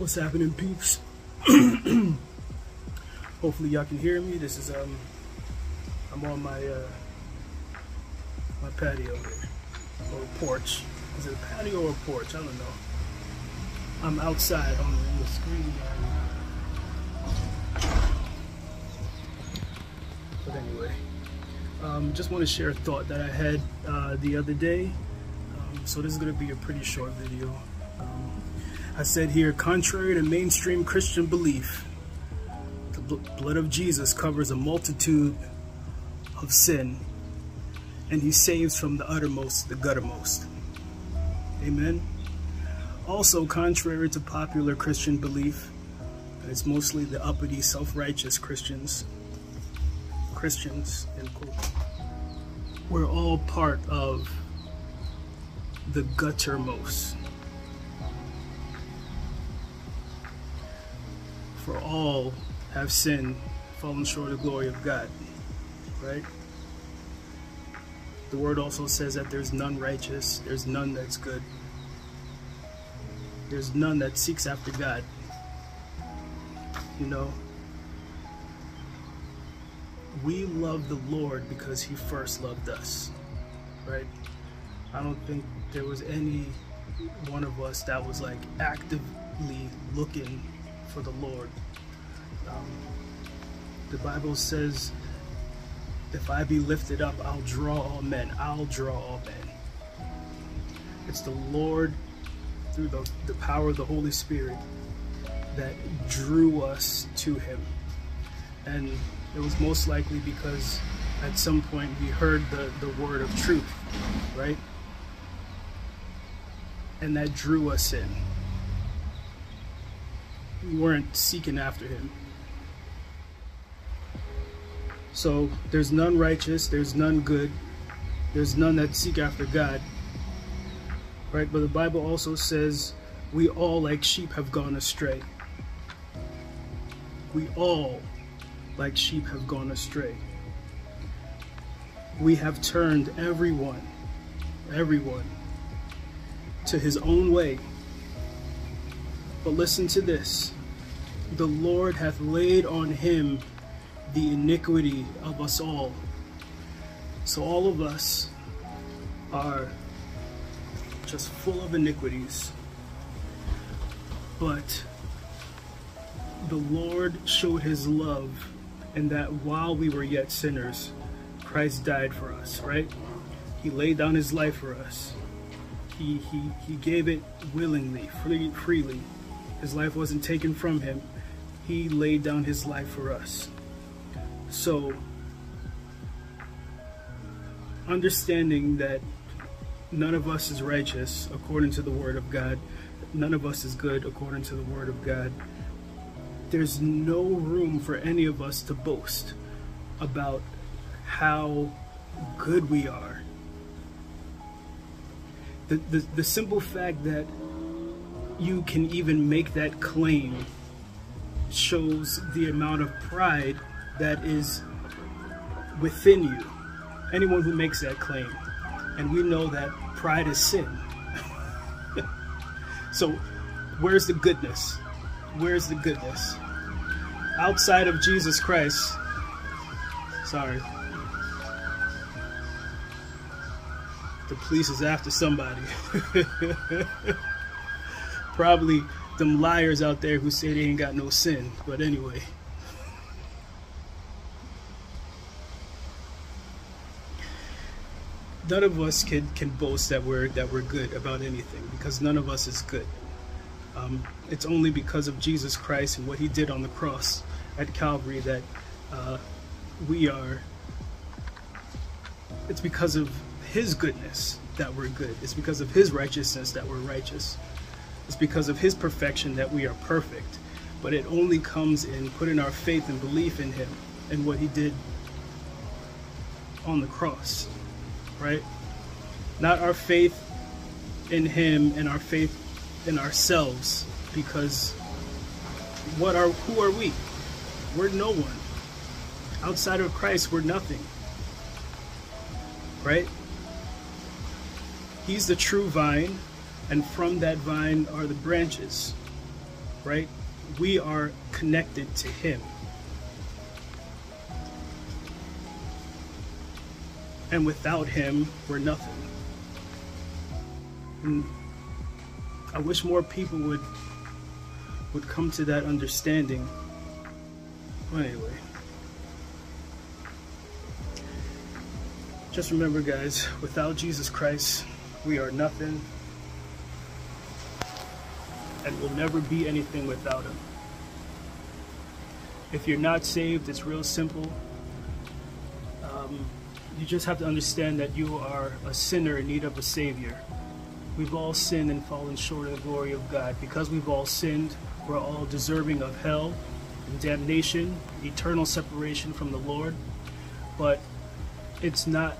What's happening, peeps? Hopefully y'all can hear me. This is um, I'm on my uh, my patio here, or porch. Is it a patio or a porch? I don't know. I'm outside on the screen. But anyway, um, just want to share a thought that I had uh, the other day. Um, so this is going to be a pretty short video. I said here, contrary to mainstream Christian belief, the bl blood of Jesus covers a multitude of sin, and he saves from the uttermost the guttermost. Amen. Also, contrary to popular Christian belief, it's mostly the uppity, self-righteous Christians, Christians, end quote, we're all part of the guttermost. For all have sinned, fallen short of the glory of God. Right? The word also says that there's none righteous, there's none that's good. There's none that seeks after God. You know, we love the Lord because he first loved us, right? I don't think there was any one of us that was like actively looking for the Lord. Um, the Bible says, if I be lifted up, I'll draw all men. I'll draw all men. It's the Lord through the, the power of the Holy Spirit that drew us to him. And it was most likely because at some point we heard the, the word of truth, right? And that drew us in. We weren't seeking after him. So there's none righteous, there's none good, there's none that seek after God. Right? But the Bible also says we all like sheep have gone astray. We all like sheep have gone astray. We have turned everyone, everyone, to his own way. But listen to this the Lord hath laid on him the iniquity of us all. So all of us are just full of iniquities. But the Lord showed his love in that while we were yet sinners, Christ died for us, right? He laid down his life for us. He, he, he gave it willingly, free, freely. His life wasn't taken from him. He laid down his life for us. So, understanding that none of us is righteous according to the word of God, none of us is good according to the word of God, there's no room for any of us to boast about how good we are. The, the, the simple fact that you can even make that claim shows the amount of pride that is within you. Anyone who makes that claim. And we know that pride is sin. so where's the goodness? Where's the goodness? Outside of Jesus Christ, sorry. The police is after somebody. Probably them liars out there who say they ain't got no sin. But anyway. None of us can, can boast that we're that we're good about anything because none of us is good. Um, it's only because of Jesus Christ and what he did on the cross at Calvary that uh, we are, it's because of his goodness that we're good. It's because of his righteousness that we're righteous. It's because of his perfection that we are perfect. But it only comes in putting our faith and belief in him and what he did on the cross, right? Not our faith in him and our faith in ourselves because what are who are we? We're no one. Outside of Christ, we're nothing. Right? He's the true vine, and from that vine are the branches. right? We are connected to Him. And without Him, we're nothing. And I wish more people would would come to that understanding. Well, anyway. Just remember, guys, without Jesus Christ, we are nothing and will never be anything without Him. If you're not saved, it's real simple. Um, you just have to understand that you are a sinner in need of a Savior. We've all sinned and fallen short of the glory of God. Because we've all sinned, we're all deserving of hell and damnation, eternal separation from the Lord. But it's not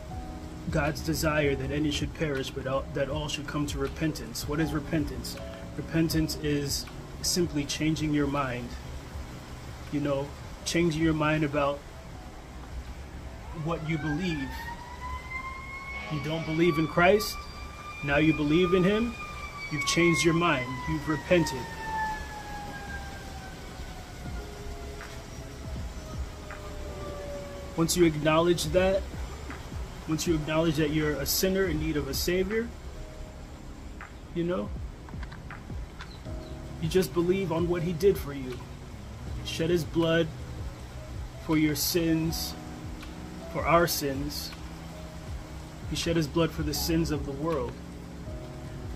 God's desire that any should perish, but that all should come to repentance. What is repentance? Repentance is simply changing your mind. You know, changing your mind about what you believe. You don't believe in Christ, now you believe in Him, you've changed your mind, you've repented. Once you acknowledge that, once you acknowledge that you're a sinner in need of a Savior, you know, you just believe on what He did for you. He shed His blood for your sins, for our sins. He shed His blood for the sins of the world.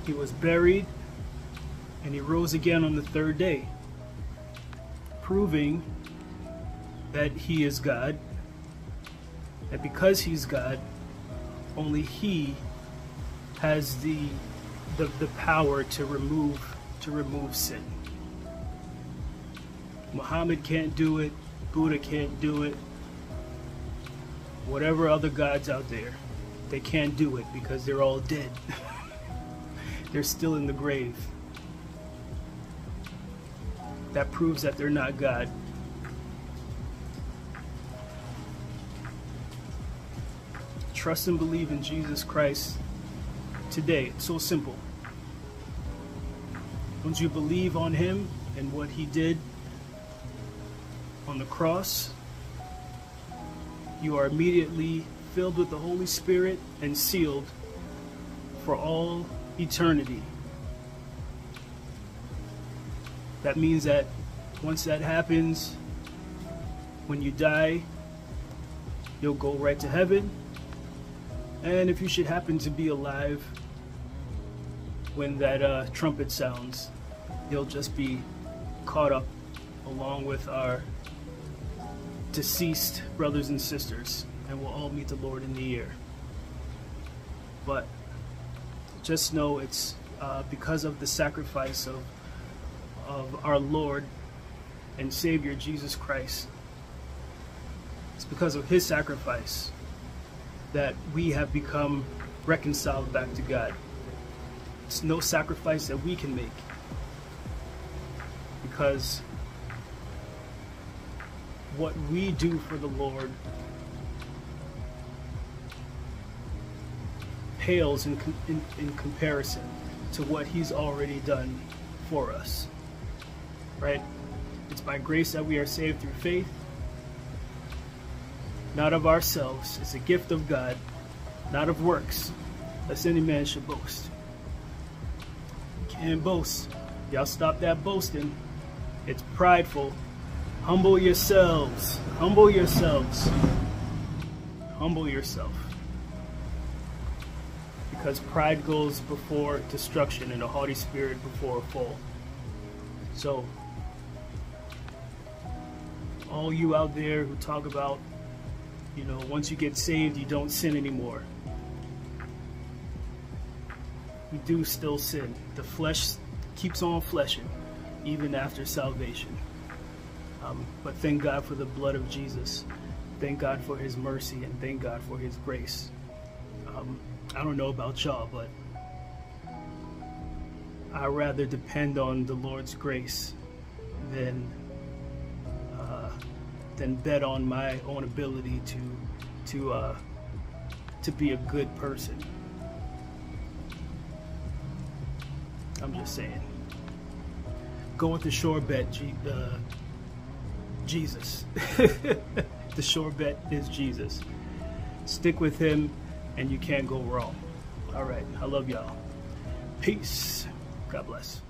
He was buried and He rose again on the third day, proving that He is God. And because He's God, only he has the, the, the power to remove, to remove sin. Muhammad can't do it, Buddha can't do it, whatever other gods out there, they can't do it because they're all dead. they're still in the grave. That proves that they're not God. trust and believe in Jesus Christ today. It's so simple. Once you believe on Him and what He did on the cross, you are immediately filled with the Holy Spirit and sealed for all eternity. That means that once that happens, when you die, you'll go right to heaven and if you should happen to be alive when that uh, trumpet sounds, he'll just be caught up along with our deceased brothers and sisters, and we'll all meet the Lord in the air. But just know it's uh, because of the sacrifice of, of our Lord and Savior Jesus Christ. It's because of His sacrifice that we have become reconciled back to God. It's no sacrifice that we can make because what we do for the Lord pales in, in, in comparison to what He's already done for us. Right? It's by grace that we are saved through faith not of ourselves. It's a gift of God, not of works, lest any man should boast. Can't boast. Y'all stop that boasting. It's prideful. Humble yourselves. Humble yourselves. Humble yourself. Because pride goes before destruction and a haughty spirit before a fall. So, all you out there who talk about you know, once you get saved, you don't sin anymore. We do still sin. The flesh keeps on fleshing, even after salvation. Um, but thank God for the blood of Jesus. Thank God for his mercy and thank God for his grace. Um, I don't know about y'all, but I rather depend on the Lord's grace than than bet on my own ability to to uh, to be a good person. I'm just saying. go with the sure bet, G, uh, Jesus. the sure bet is Jesus. Stick with him and you can't go wrong. All right. I love y'all. Peace. God bless.